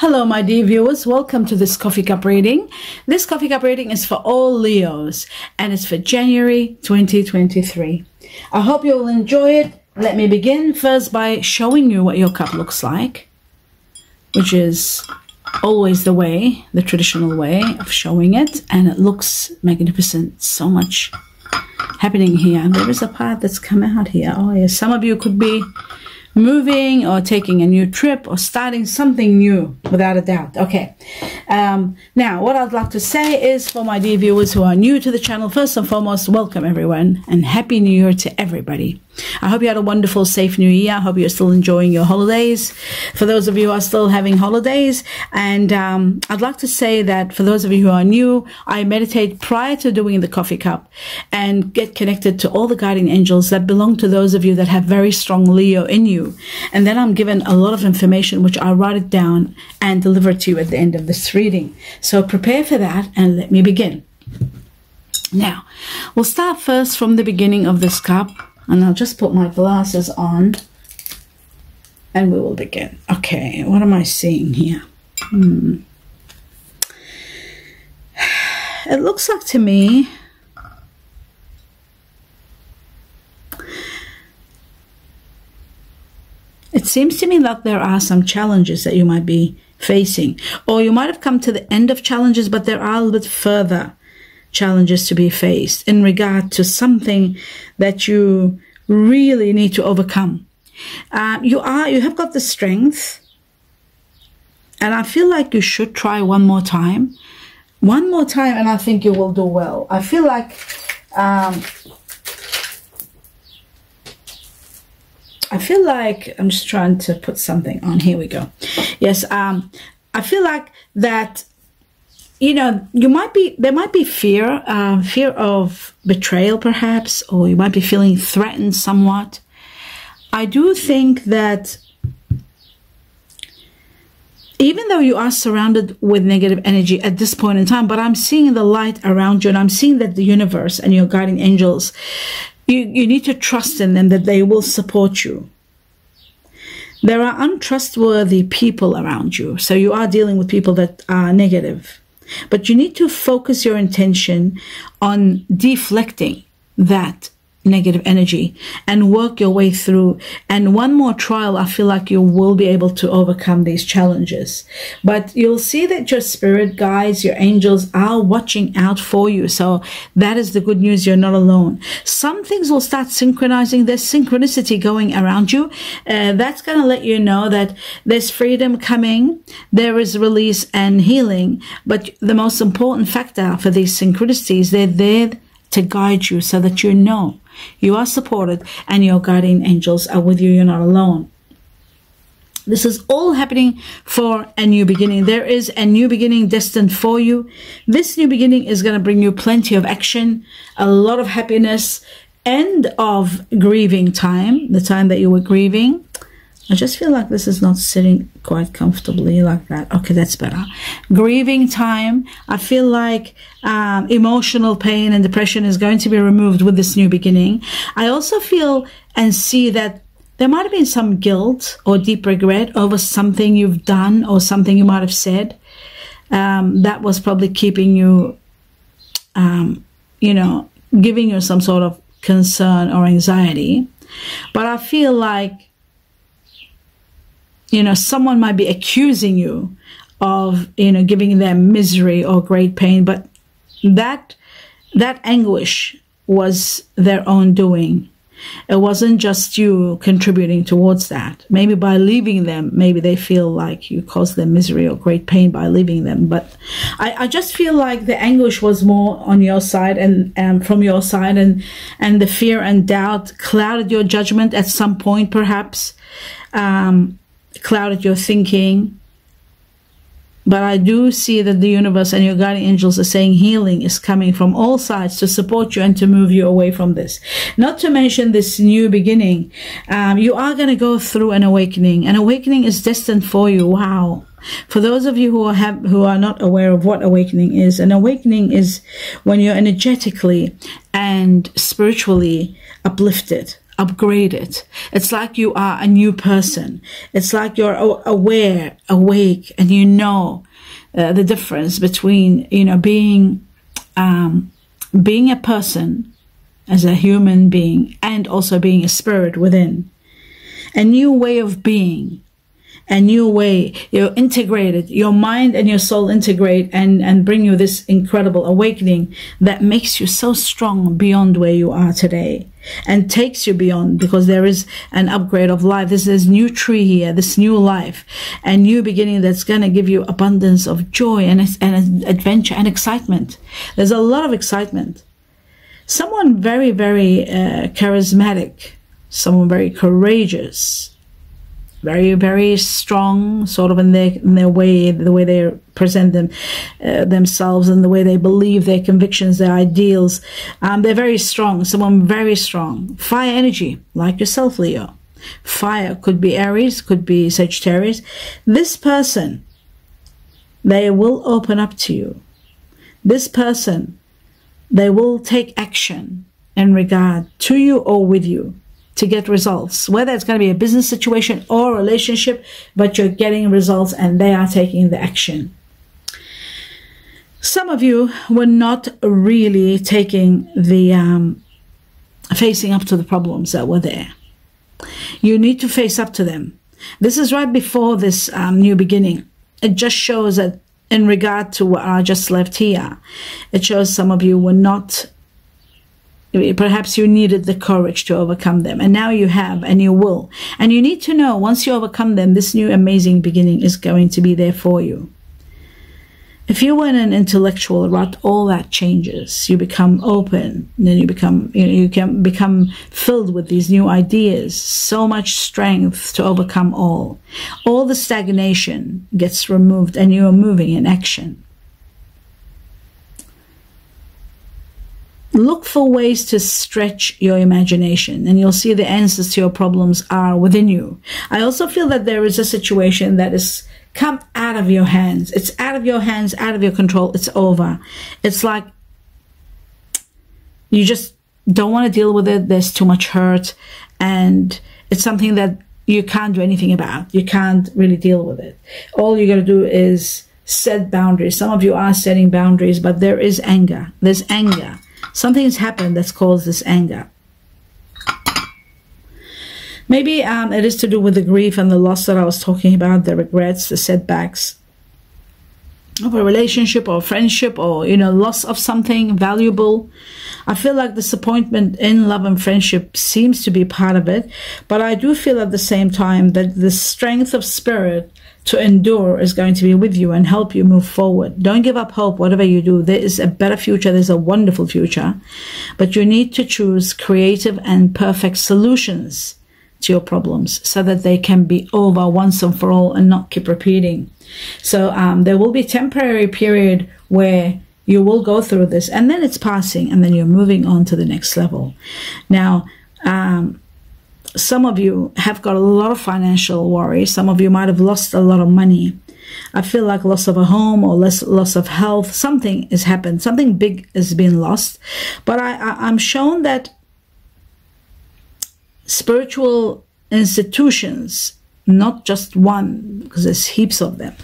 Hello, my dear viewers. Welcome to this coffee cup reading. This coffee cup reading is for all Leos and it's for January 2023. I hope you will enjoy it. Let me begin first by showing you what your cup looks like, which is always the way, the traditional way of showing it, and it looks magnificent. So much happening here. There is a part that's come out here. Oh, yes. Some of you could be moving or taking a new trip or starting something new without a doubt. Okay. Um, now what i'd like to say is for my dear viewers who are new to the channel first and foremost welcome everyone and happy new year to everybody I hope you had a wonderful, safe new year. I hope you're still enjoying your holidays. For those of you who are still having holidays, and um, I'd like to say that for those of you who are new, I meditate prior to doing the coffee cup and get connected to all the guardian angels that belong to those of you that have very strong Leo in you. And then I'm given a lot of information, which I write it down and deliver to you at the end of this reading. So prepare for that and let me begin. Now, we'll start first from the beginning of this cup and I'll just put my glasses on and we will begin. Okay, what am I seeing here? Hmm. It looks like to me it seems to me that there are some challenges that you might be facing or you might have come to the end of challenges but there are a little bit further challenges to be faced in regard to something that you really need to overcome. Uh, you are you have got the strength, and I feel like you should try one more time, one more time, and I think you will do well. I feel like. Um, I feel like I'm just trying to put something on. Here we go. Yes, um, I feel like that you know, you might be, there might be fear, uh, fear of betrayal perhaps, or you might be feeling threatened somewhat. I do think that even though you are surrounded with negative energy at this point in time, but I'm seeing the light around you and I'm seeing that the universe and your guiding angels, you, you need to trust in them that they will support you. There are untrustworthy people around you. So you are dealing with people that are negative. But you need to focus your intention on deflecting that negative energy and work your way through. And one more trial, I feel like you will be able to overcome these challenges. But you'll see that your spirit guides, your angels are watching out for you. So that is the good news. You're not alone. Some things will start synchronizing. There's synchronicity going around you. Uh, that's going to let you know that there's freedom coming. There is release and healing. But the most important factor for these synchronicities, they're there to guide you so that you know you are supported and your guardian angels are with you. You're not alone. This is all happening for a new beginning. There is a new beginning destined for you. This new beginning is going to bring you plenty of action, a lot of happiness, end of grieving time, the time that you were grieving. I just feel like this is not sitting quite comfortably like that. Okay, that's better. Grieving time. I feel like um, emotional pain and depression is going to be removed with this new beginning. I also feel and see that there might have been some guilt or deep regret over something you've done or something you might have said. Um, that was probably keeping you, um, you know, giving you some sort of concern or anxiety. But I feel like you know, someone might be accusing you of, you know, giving them misery or great pain, but that, that anguish was their own doing. It wasn't just you contributing towards that. Maybe by leaving them, maybe they feel like you caused them misery or great pain by leaving them. But I, I just feel like the anguish was more on your side and, and from your side and, and the fear and doubt clouded your judgment at some point, perhaps. Um, clouded your thinking. But I do see that the universe and your guardian angels are saying healing is coming from all sides to support you and to move you away from this. Not to mention this new beginning. Um, you are going to go through an awakening. An awakening is destined for you. Wow. For those of you who are have, who are not aware of what awakening is, an awakening is when you're energetically and spiritually uplifted upgraded. It's like you are a new person. It's like you're aware, awake, and you know uh, the difference between you know being um, being a person as a human being and also being a spirit within a new way of being a new way you're integrated your mind and your soul integrate and and bring you this incredible awakening that makes you so strong beyond where you are today and takes you beyond because there is an upgrade of life. This is new tree here, this new life, a new beginning that's going to give you abundance of joy and, and adventure and excitement. There's a lot of excitement. Someone very, very uh, charismatic, someone very courageous, very very strong sort of in their in their way the way they present them uh, themselves and the way they believe their convictions their ideals. Um, they're very strong someone very strong. Fire energy like yourself leo. Fire could be aries could be sagittarius. This person they will open up to you. This person they will take action in regard to you or with you to get results, whether it's going to be a business situation or a relationship, but you're getting results and they are taking the action. Some of you were not really taking the um, facing up to the problems that were there. You need to face up to them. This is right before this um, new beginning. It just shows that in regard to what I just left here, it shows some of you were not Perhaps you needed the courage to overcome them, and now you have, and you will. And you need to know once you overcome them, this new amazing beginning is going to be there for you. If you were in an intellectual rut, all that changes. You become open, then you become you, know, you can become filled with these new ideas. So much strength to overcome all. All the stagnation gets removed, and you are moving in action. Look for ways to stretch your imagination and you'll see the answers to your problems are within you. I also feel that there is a situation that is come out of your hands. It's out of your hands, out of your control. It's over. It's like you just don't want to deal with it. There's too much hurt and it's something that you can't do anything about. You can't really deal with it. All you got to do is set boundaries. Some of you are setting boundaries, but there is anger. There's anger Something has happened that's caused this anger. Maybe um, it is to do with the grief and the loss that I was talking about, the regrets, the setbacks of a relationship or friendship or, you know, loss of something valuable. I feel like disappointment in love and friendship seems to be part of it, but I do feel at the same time that the strength of spirit to endure is going to be with you and help you move forward. Don't give up hope, whatever you do. There is a better future. There's a wonderful future, but you need to choose creative and perfect solutions to your problems so that they can be over once and for all and not keep repeating. So um, there will be temporary period where you will go through this and then it's passing and then you're moving on to the next level. Now, um, some of you have got a lot of financial worry. Some of you might have lost a lot of money. I feel like loss of a home or less loss of health. Something has happened. Something big has been lost. But I, I, I'm shown that spiritual institutions, not just one, because there's heaps of them,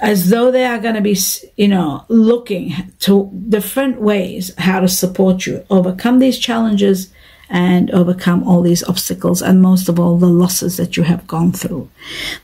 as though they are going to be, you know, looking to different ways how to support you overcome these challenges and overcome all these obstacles and most of all the losses that you have gone through.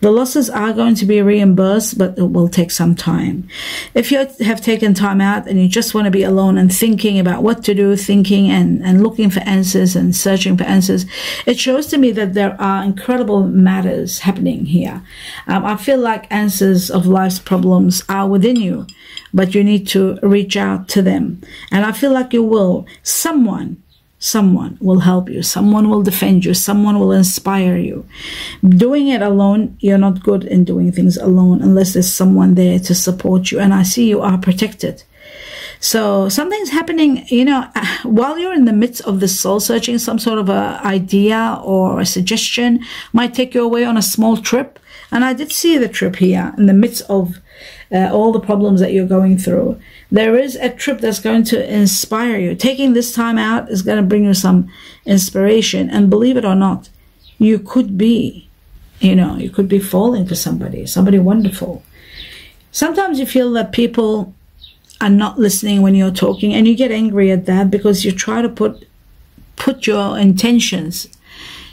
The losses are going to be reimbursed, but it will take some time. If you have taken time out and you just want to be alone and thinking about what to do, thinking and, and looking for answers and searching for answers, it shows to me that there are incredible matters happening here. Um, I feel like answers of life's problems are within you, but you need to reach out to them. And I feel like you will. Someone Someone will help you. Someone will defend you. Someone will inspire you. Doing it alone, you're not good in doing things alone unless there's someone there to support you. And I see you are protected. So something's happening, you know, while you're in the midst of the soul searching, some sort of a idea or a suggestion might take you away on a small trip And I did see the trip here in the midst of uh, all the problems that you're going through. There is a trip that's going to inspire you. Taking this time out is going to bring you some inspiration. And believe it or not, you could be, you know, you could be falling for somebody, somebody wonderful. Sometimes you feel that people are not listening when you're talking and you get angry at that because you try to put put your intentions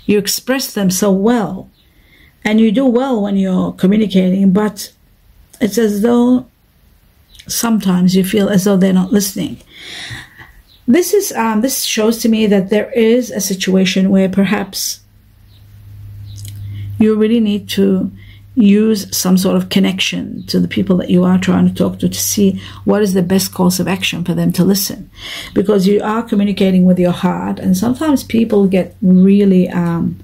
you express them so well and you do well when you're communicating but it's as though sometimes you feel as though they're not listening. This is um, this shows to me that there is a situation where perhaps you really need to use some sort of connection to the people that you are trying to talk to to see what is the best course of action for them to listen. Because you are communicating with your heart and sometimes people get really um,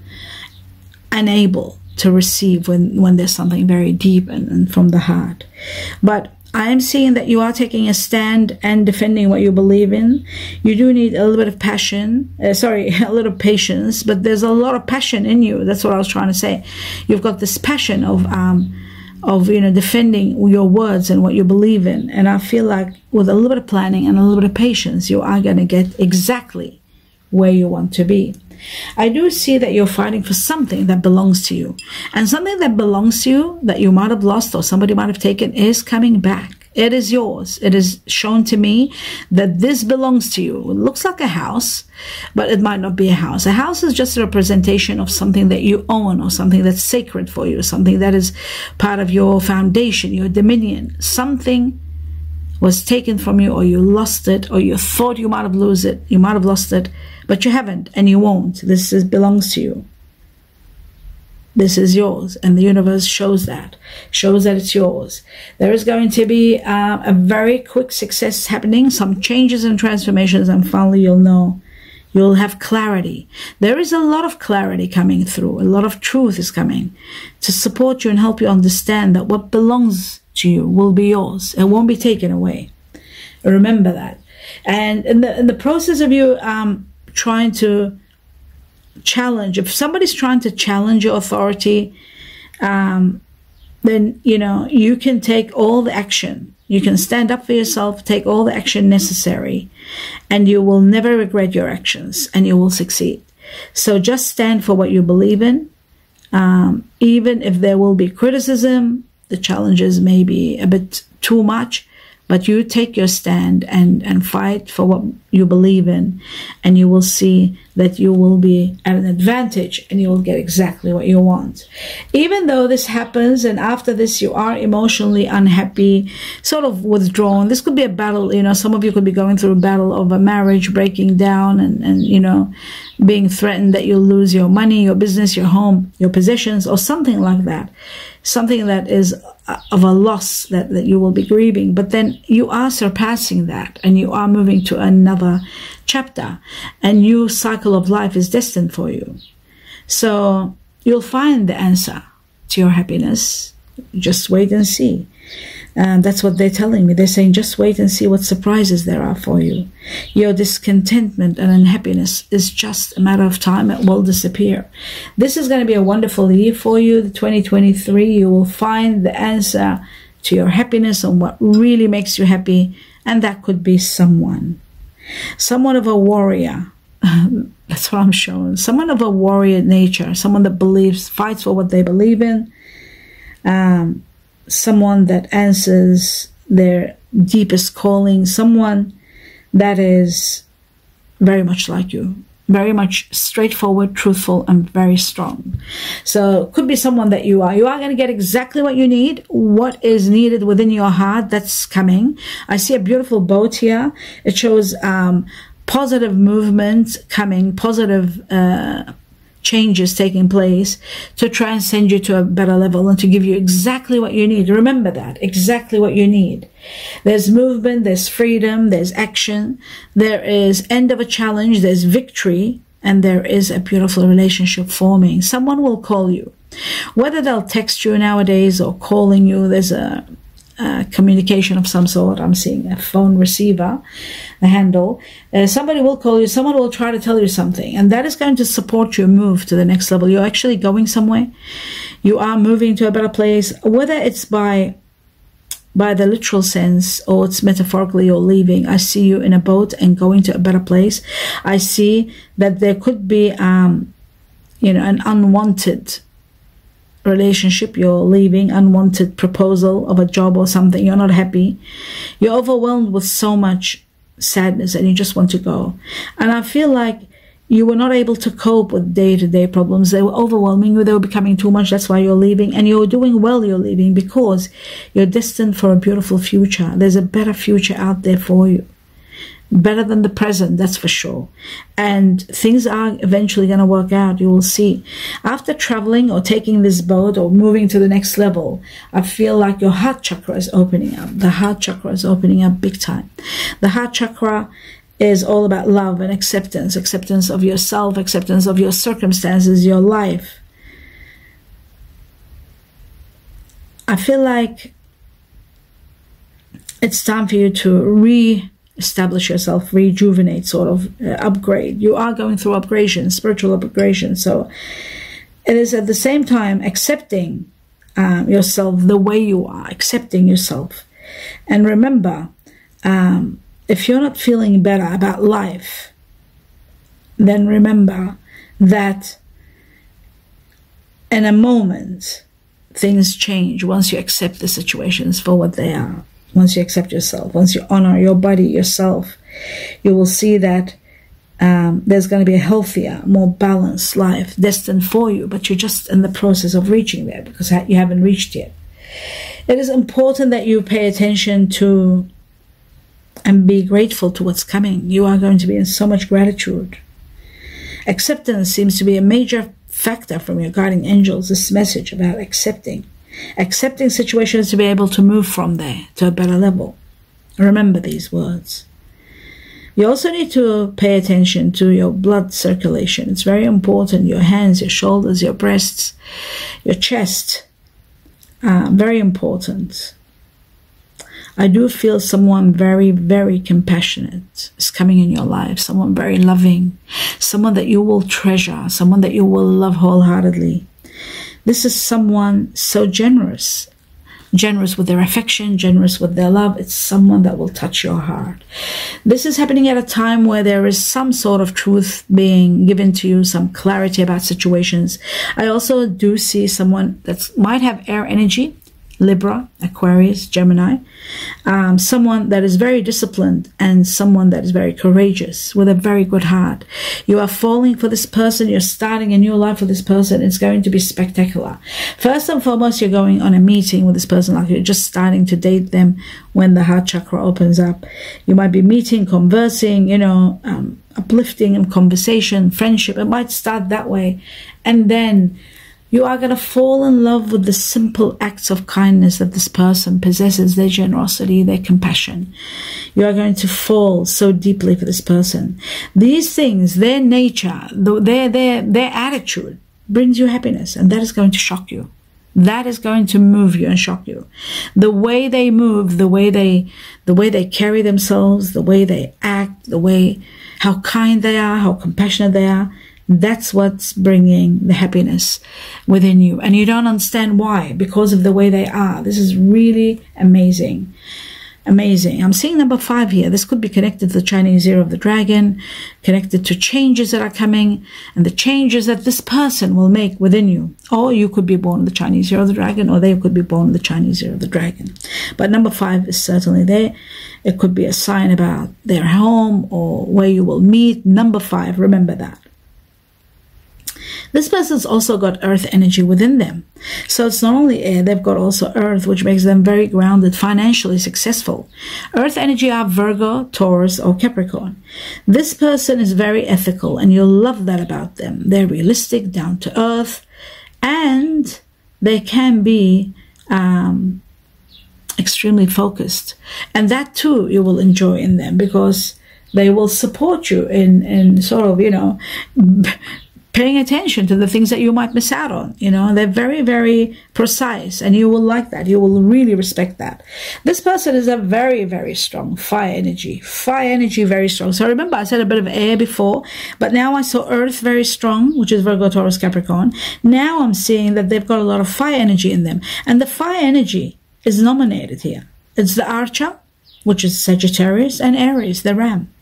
unable to receive when when there's something very deep and, and from the heart but I am seeing that you are taking a stand and defending what you believe in. You do need a little bit of passion, uh, sorry, a little patience, but there's a lot of passion in you. That's what I was trying to say. You've got this passion of, um, of you know defending your words and what you believe in and i feel like with a little bit of planning and a little bit of patience you are going to get exactly where you want to be I do see that you're fighting for something that belongs to you. And something that belongs to you that you might have lost or somebody might have taken is coming back. It is yours. It is shown to me that this belongs to you. It looks like a house, but it might not be a house. A house is just a representation of something that you own or something that's sacred for you, something that is part of your foundation, your dominion. Something was taken from you or you lost it or you thought you might have lose it you might have lost it but you haven't and you won't. This is, belongs to you. This is yours and the universe shows that shows that it's yours. There is going to be uh, a very quick success happening some changes and transformations and finally you'll know you'll have clarity. There is a lot of clarity coming through a lot of truth is coming to support you and help you understand that what belongs to you will be yours. It won't be taken away. Remember that. And in the in the process of you um, trying to challenge, if somebody's trying to challenge your authority, um, then you know you can take all the action. You can stand up for yourself, take all the action necessary, and you will never regret your actions, and you will succeed. So just stand for what you believe in, um, even if there will be criticism, the challenges may be a bit too much, but you take your stand and, and fight for what you believe in, and you will see that you will be at an advantage and you will get exactly what you want. Even though this happens, and after this you are emotionally unhappy, sort of withdrawn, this could be a battle, you know, some of you could be going through a battle of a marriage breaking down and, and you know, being threatened that you'll lose your money, your business, your home, your possessions, or something like that something that is uh, of a loss that, that you will be grieving, but then you are surpassing that and you are moving to another chapter. A new cycle of life is destined for you. So you'll find the answer to your happiness. Just wait and see. And that's what they're telling me. They're saying, just wait and see what surprises there are for you. Your discontentment and unhappiness is just a matter of time. It will disappear. This is going to be a wonderful year for you. The 2023, you will find the answer to your happiness and what really makes you happy. And that could be someone, someone of a warrior. That's what I'm showing. Someone of a warrior nature, someone that believes, fights for what they believe in. Um, someone that answers their deepest calling, someone that is very much like you, very much straightforward, truthful, and very strong. So could be someone that you are. You are going to get exactly what you need, what is needed within your heart. That's coming. I see a beautiful boat here. It shows um, positive movement coming, positive. Uh, changes taking place to try and send you to a better level and to give you exactly what you need. Remember that, exactly what you need. There's movement, there's freedom, there's action, there is end of a challenge, there's victory, and there is a beautiful relationship forming. Someone will call you. Whether they'll text you nowadays or calling you, there's a uh, communication of some sort. I'm seeing a phone receiver, a handle. Uh, somebody will call you, someone will try to tell you something, and that is going to support your move to the next level. You're actually going somewhere. You are moving to a better place, whether it's by by the literal sense or it's metaphorically you're leaving. I see you in a boat and going to a better place. I see that there could be, um, you know, an unwanted relationship you're leaving, unwanted proposal of a job or something, you're not happy, you're overwhelmed with so much sadness and you just want to go. And I feel like you were not able to cope with day to day problems. They were overwhelming you. They were becoming too much. That's why you're leaving. And you're doing well, you're leaving because you're destined for a beautiful future. There's a better future out there for you better than the present, that's for sure. And things are eventually going to work out. You will see. After traveling or taking this boat or moving to the next level, I feel like your heart chakra is opening up. The heart chakra is opening up big time. The heart chakra is all about love and acceptance, acceptance of yourself, acceptance of your circumstances, your life. I feel like it's time for you to re establish yourself, rejuvenate, sort of uh, upgrade. You are going through upgradation, spiritual upgradation. So it is at the same time accepting um, yourself the way you are, accepting yourself. And remember, um, if you're not feeling better about life, then remember that in a moment, things change once you accept the situations for what they are once you accept yourself, once you honor your body, yourself, you will see that um, there's going to be a healthier, more balanced life destined for you, but you're just in the process of reaching there because you haven't reached yet. It is important that you pay attention to and be grateful to what's coming. You are going to be in so much gratitude. Acceptance seems to be a major factor from your guardian angels, this message about accepting accepting situations to be able to move from there to a better level. Remember these words. You also need to pay attention to your blood circulation. It's very important. Your hands, your shoulders, your breasts, your chest. Uh, very important. I do feel someone very, very compassionate is coming in your life, someone very loving, someone that you will treasure, someone that you will love wholeheartedly. This is someone so generous, generous with their affection, generous with their love. It's someone that will touch your heart. This is happening at a time where there is some sort of truth being given to you, some clarity about situations. I also do see someone that might have air energy, Libra, Aquarius, Gemini, um, someone that is very disciplined and someone that is very courageous with a very good heart. You are falling for this person, you're starting a new life with this person. It's going to be spectacular. First and foremost, you're going on a meeting with this person, like you're just starting to date them when the heart chakra opens up. You might be meeting, conversing, you know, um, uplifting and conversation, friendship. It might start that way. And then you are going to fall in love with the simple acts of kindness that this person possesses, their generosity, their compassion. You are going to fall so deeply for this person. These things, their nature, their, their, their attitude brings you happiness, and that is going to shock you. That is going to move you and shock you. The way they move, the way they, the way they carry themselves, the way they act, the way, how kind they are, how compassionate they are, that's what's bringing the happiness within you. And you don't understand why, because of the way they are. This is really amazing. Amazing. I'm seeing number five here. This could be connected to the Chinese year of the dragon, connected to changes that are coming and the changes that this person will make within you. Or you could be born the Chinese year of the dragon, or they could be born the Chinese year of the dragon. But number five is certainly there. It could be a sign about their home or where you will meet. Number five, remember that. This person's also got earth energy within them. So it's not only air, they've got also earth, which makes them very grounded, financially successful. Earth energy are Virgo, Taurus, or Capricorn. This person is very ethical, and you'll love that about them. They're realistic, down to earth, and they can be um, extremely focused. And that too you will enjoy in them because they will support you in, in sort of, you know, paying attention to the things that you might miss out on. You know, they're very, very precise and you will like that. You will really respect that. This person is a very, very strong fire energy. Fire energy, very strong. So remember, I said a bit of air before, but now I saw earth very strong, which is Virgo, Taurus, Capricorn. Now I'm seeing that they've got a lot of fire energy in them. And the fire energy is nominated here. It's the archer, which is Sagittarius, and Aries, the ram.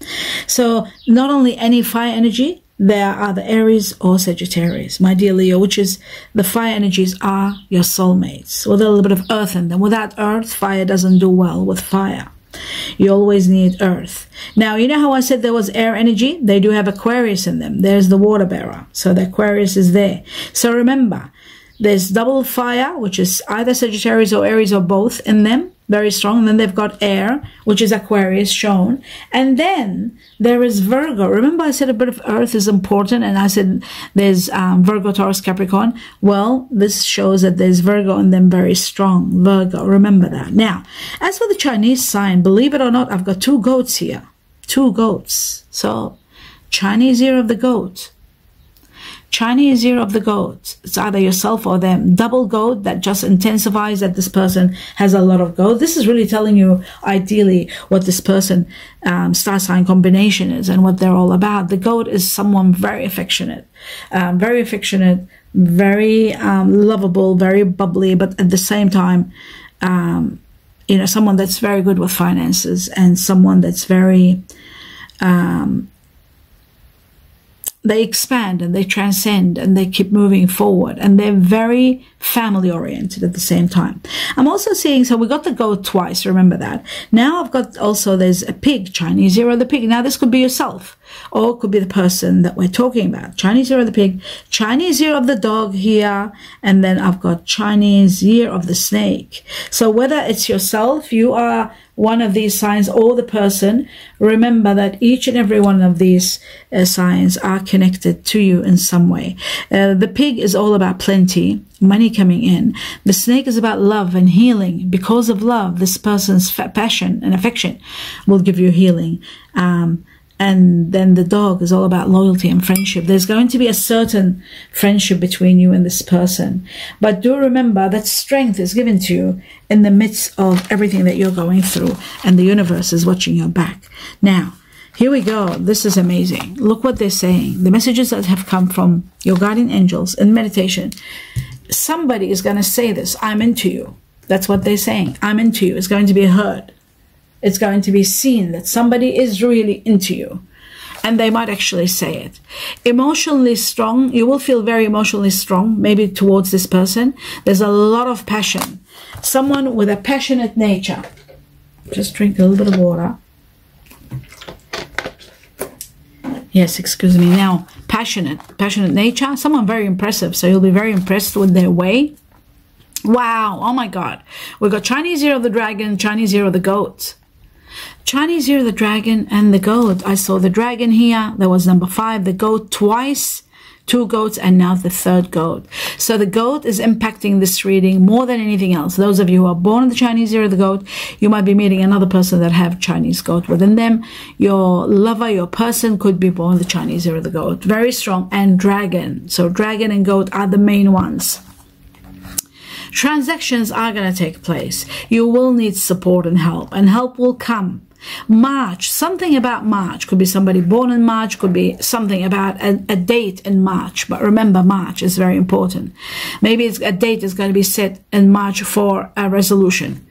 So not only any fire energy, there are the Aries or Sagittarius, my dear Leo, which is the fire energies are your soulmates with a little bit of earth in them. Without earth, fire doesn't do well with fire. You always need earth. Now, you know how I said there was air energy? They do have Aquarius in them. There's the water bearer. So the Aquarius is there. So remember, there's double fire, which is either Sagittarius or Aries or both in them very strong. Then they've got air, which is Aquarius shown. And then there is Virgo. Remember I said a bit of earth is important and I said there's um, Virgo, Taurus, Capricorn. Well, this shows that there's Virgo and then very strong Virgo. Remember that. Now, as for the Chinese sign, believe it or not, I've got two goats here. Two goats. So Chinese year of the goat. Chinese year of the goat. It's either yourself or them. Double goat that just intensifies that this person has a lot of goat. This is really telling you ideally what this person um, star sign combination is and what they're all about. The goat is someone very affectionate, um, very affectionate, very um, lovable, very bubbly, but at the same time, um, you know, someone that's very good with finances and someone that's very um, they expand and they transcend and they keep moving forward and they're very family oriented at the same time. I'm also seeing, so we got the goat twice, remember that. Now I've got also, there's a pig, Chinese year of the pig. Now this could be yourself or it could be the person that we're talking about. Chinese year of the pig, Chinese year of the dog here, and then I've got Chinese year of the snake. So whether it's yourself, you are one of these signs or the person, remember that each and every one of these uh, signs are connected to you in some way. Uh, the pig is all about plenty, money coming in. The snake is about love and healing. Because of love, this person's passion and affection will give you healing. Um, and then the dog is all about loyalty and friendship. There's going to be a certain friendship between you and this person. But do remember that strength is given to you in the midst of everything that you're going through, and the universe is watching your back. Now, here we go. This is amazing. Look what they're saying. The messages that have come from your guardian angels in meditation. Somebody is going to say this I'm into you. That's what they're saying. I'm into you. It's going to be heard it's going to be seen that somebody is really into you. And they might actually say it. Emotionally strong, you will feel very emotionally strong, maybe towards this person. There's a lot of passion. Someone with a passionate nature. Just drink a little bit of water. Yes, excuse me. Now, passionate, passionate nature. Someone very impressive. So you'll be very impressed with their way. Wow. Oh my God. We've got Chinese year of the dragon, Chinese year of the goat. Chinese year, the dragon and the goat. I saw the dragon here. That was number five. The goat twice, two goats, and now the third goat. So the goat is impacting this reading more than anything else. Those of you who are born in the Chinese year of the goat, you might be meeting another person that have Chinese goat within them. Your lover, your person could be born the Chinese year of the goat. Very strong. And dragon. So dragon and goat are the main ones. Transactions are going to take place. You will need support and help, and help will come. March, something about March. Could be somebody born in March, could be something about a, a, date in March. But remember, March is very important. Maybe it's a date is going to be set in March for a resolution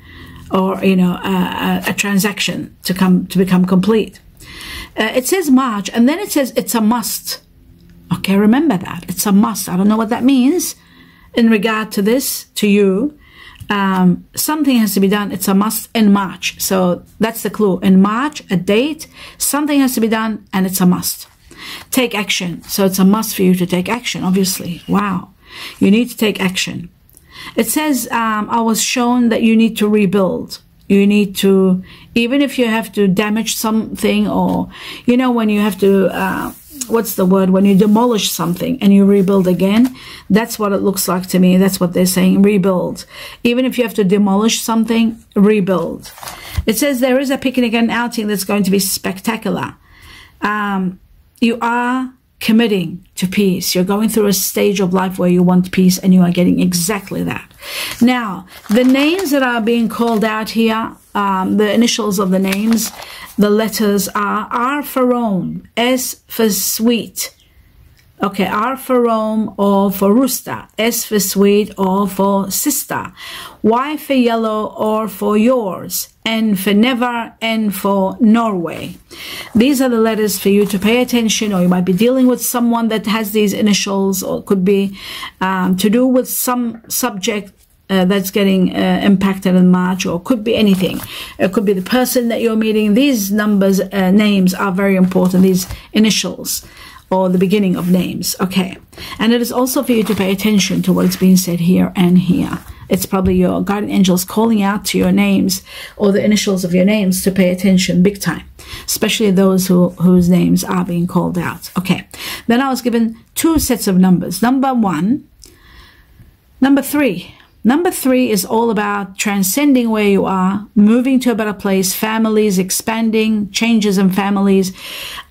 or, you know, a, a transaction to come, to become complete. Uh, it says March and then it says it's a must. Okay, remember that. It's a must. I don't know what that means in regard to this to you um, something has to be done. It's a must in march. So that's the clue. In march a date something has to be done and it's a must. Take action. So it's a must for you to take action obviously. Wow. You need to take action. It says um, i was shown that you need to rebuild. You need to even if you have to damage something or you know when you have to uh, what's the word when you demolish something and you rebuild again that's what it looks like to me that's what they're saying rebuild even if you have to demolish something rebuild it says there is a picnic and outing that's going to be spectacular um, you are committing to peace. You're going through a stage of life where you want peace and you are getting exactly that. Now, the names that are being called out here, um, the initials of the names, the letters are R for Rome, S for sweet, Okay, R for Rome or for rooster, S for sweet or for sister, Y for yellow or for yours, N for never, N for Norway. These are the letters for you to pay attention, or you might be dealing with someone that has these initials, or could be um, to do with some subject uh, that's getting uh, impacted in March, or could be anything. It could be the person that you're meeting. These numbers, uh, names are very important, these initials or the beginning of names. Okay. And it is also for you to pay attention to what's being said here and here. It's probably your guardian angels calling out to your names or the initials of your names to pay attention big time, especially those who, whose names are being called out. Okay. Then I was given two sets of numbers. Number one, number three, Number three is all about transcending where you are, moving to a better place, families, expanding, changes in families,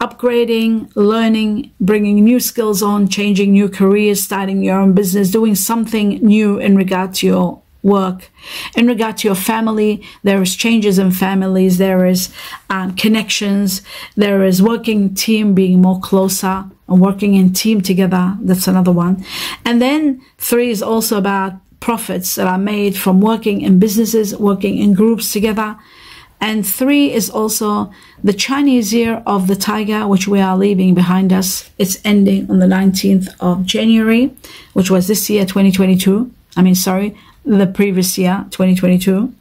upgrading, learning, bringing new skills on, changing new careers, starting your own business, doing something new in regard to your work. In regard to your family, there is changes in families, there is um, connections, there is working team being more closer and working in team together. That's another one. And then three is also about profits that are made from working in businesses, working in groups together. And three is also the Chinese year of the tiger, which we are leaving behind us. It's ending on the 19th of January, which was this year, 2022. I mean, sorry, the previous year, 2022.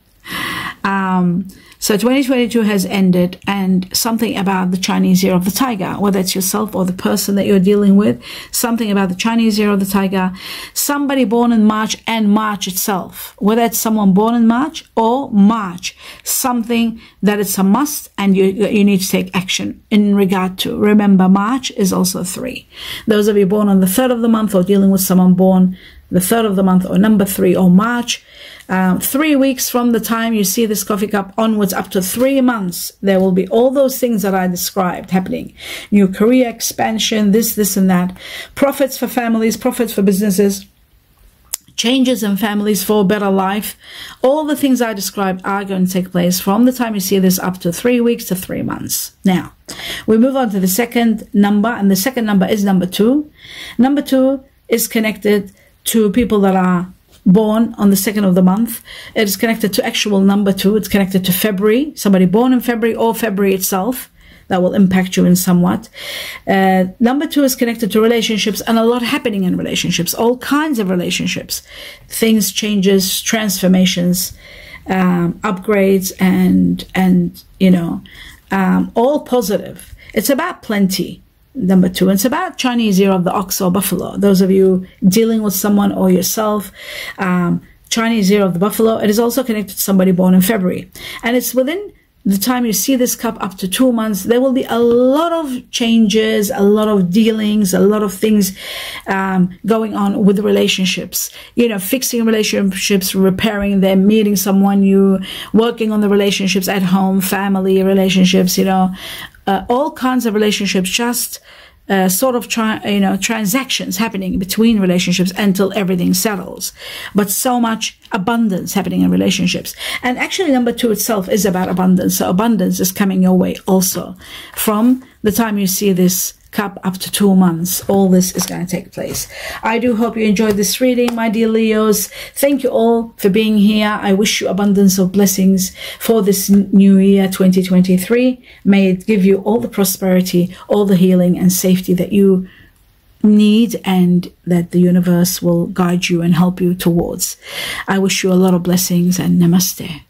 Um, so 2022 has ended and something about the Chinese year of the tiger, whether it's yourself or the person that you're dealing with, something about the Chinese year of the tiger, somebody born in March and March itself, whether it's someone born in March or March, something that it's a must and you, you need to take action in regard to. Remember, March is also three. Those of you born on the third of the month or dealing with someone born the third of the month or number three or March, um, three weeks from the time you see this coffee cup onwards up to three months, there will be all those things that I described happening. New career expansion, this, this, and that. Profits for families, profits for businesses changes in families for a better life. All the things I described are going to take place from the time you see this up to three weeks to three months. Now, we move on to the second number, and the second number is number two. Number two is connected to people that are born on the second of the month. It is connected to actual number two. It's connected to February, somebody born in February or February itself. That will impact you in somewhat. Uh, number two is connected to relationships and a lot happening in relationships, all kinds of relationships, things, changes, transformations, um, upgrades, and and you know, um, all positive. It's about plenty number two. It's about Chinese year of the ox or buffalo. Those of you dealing with someone or yourself, um, Chinese year of the buffalo. It is also connected to somebody born in February. And it's within the time you see this cup up to two months, there will be a lot of changes, a lot of dealings, a lot of things um, going on with relationships. You know, fixing relationships, repairing them, meeting someone new, working on the relationships at home, family relationships, you know, uh, all kinds of relationships just uh, sort of tra- you know transactions happening between relationships until everything settles. But so much abundance happening in relationships. And actually number two itself is about abundance. So abundance is coming your way also. From the time you see this cup up to two months. All this is going to take place. I do hope you enjoyed this reading, my dear Leos. Thank you all for being here. I wish you abundance of blessings for this new year 2023. May it give you all the prosperity, all the healing and safety that you need and that the universe will guide you and help you towards. I wish you a lot of blessings and namaste.